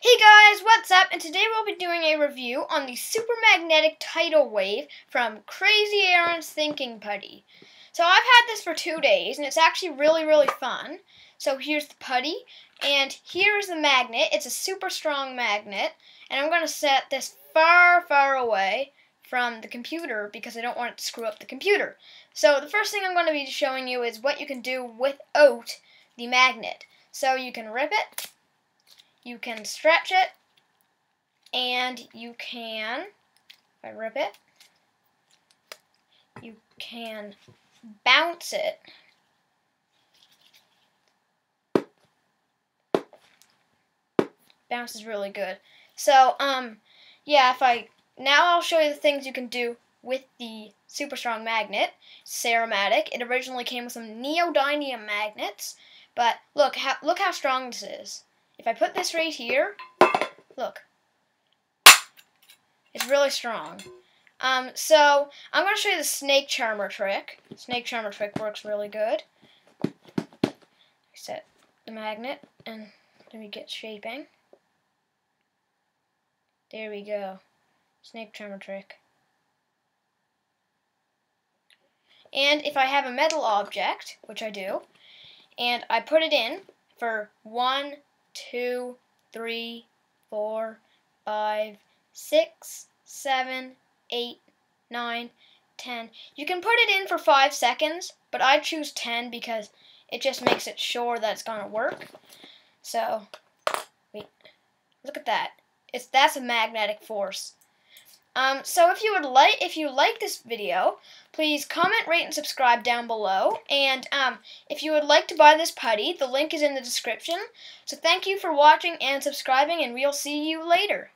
Hey guys, what's up? And today we'll be doing a review on the super magnetic tidal wave from Crazy Aaron's Thinking Putty. So I've had this for two days and it's actually really, really fun. So here's the putty and here's the magnet. It's a super strong magnet and I'm going to set this far, far away from the computer because I don't want it to screw up the computer. So the first thing I'm going to be showing you is what you can do without the magnet. So you can rip it you can stretch it, and you can, if I rip it, you can bounce it. Bounce is really good. So, um, yeah, if I, now I'll show you the things you can do with the super strong magnet, Ceramatic. It originally came with some neodymium magnets, but look how, look how strong this is. If I put this right here, look, it's really strong. Um, so I'm going to show you the snake charmer trick. Snake charmer trick works really good. Set the magnet and let me get shaping. There we go. Snake charmer trick. And if I have a metal object, which I do, and I put it in for one, two, three, four, five, six, seven, eight, nine, ten. You can put it in for five seconds, but I choose ten because it just makes it sure that it's gonna work. So, wait, look at that. It's that's a magnetic force. Um, so if you would like, if you like this video, please comment, rate, and subscribe down below. And um, if you would like to buy this putty, the link is in the description. So thank you for watching and subscribing, and we'll see you later.